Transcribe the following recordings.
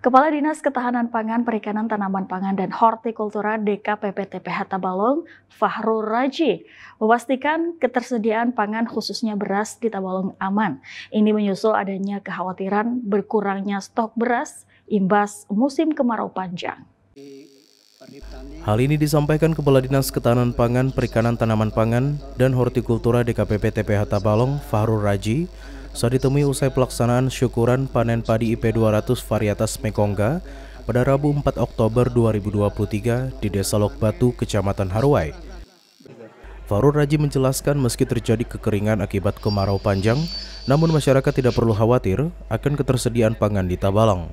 Kepala Dinas Ketahanan Pangan, Perikanan Tanaman Pangan dan Hortikultura DKPP TPH Tabalong, Fahrul Raji, memastikan ketersediaan pangan khususnya beras di Tabalong aman. Ini menyusul adanya kekhawatiran berkurangnya stok beras imbas musim kemarau panjang. Hal ini disampaikan Kepala Dinas Ketahanan Pangan, Perikanan Tanaman Pangan, dan Hortikultura DKPP TPH Tabalong, Fahrul Raji, saat ditemui usai pelaksanaan syukuran panen padi IP 200 varietas Mekongga pada Rabu 4 Oktober 2023 di Desa Lokbatu, Kecamatan Harwai. Farur Raji menjelaskan meski terjadi kekeringan akibat kemarau panjang, namun masyarakat tidak perlu khawatir akan ketersediaan pangan di Tabalong.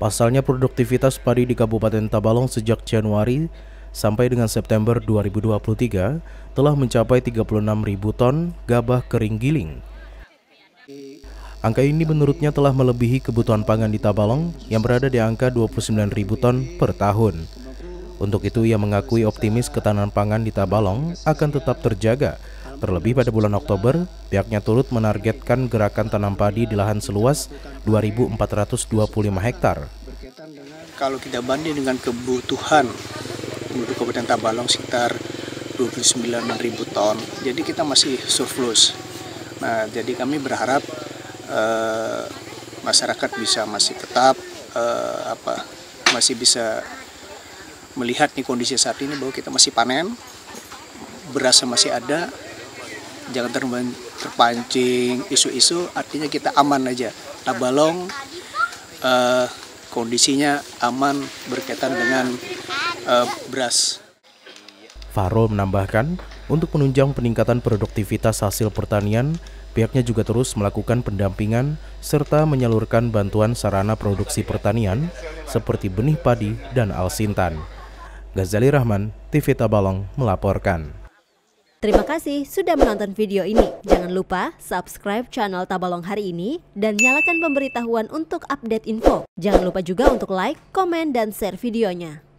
Pasalnya produktivitas padi di Kabupaten Tabalong sejak Januari sampai dengan September 2023 telah mencapai 36.000 ton gabah kering giling Angka ini menurutnya telah melebihi kebutuhan pangan di Tabalong yang berada di angka 29.000 ton per tahun. Untuk itu ia mengakui optimis ketahanan pangan di Tabalong akan tetap terjaga. Terlebih pada bulan Oktober, pihaknya turut menargetkan gerakan tanam padi di lahan seluas 2.425 hektar. Kalau kita banding dengan kebutuhan penduduk Kabupaten Tabalong sekitar 29.000 ton, jadi kita masih surplus. Nah, jadi kami berharap uh, masyarakat bisa masih tetap uh, apa masih bisa melihat nih kondisi saat ini bahwa kita masih panen berasnya masih ada jangan terpancing isu-isu artinya kita aman aja. Tabalong uh, kondisinya aman berkaitan dengan uh, beras. Farol menambahkan untuk menunjang peningkatan produktivitas hasil pertanian Pihaknya juga terus melakukan pendampingan serta menyalurkan bantuan sarana produksi pertanian seperti benih padi dan alsintan. Ghazali Rahman, TV Tabalong melaporkan. Terima kasih sudah menonton video ini. Jangan lupa subscribe channel Tabalong hari ini dan nyalakan pemberitahuan untuk update info. Jangan lupa juga untuk like, komen, dan share videonya.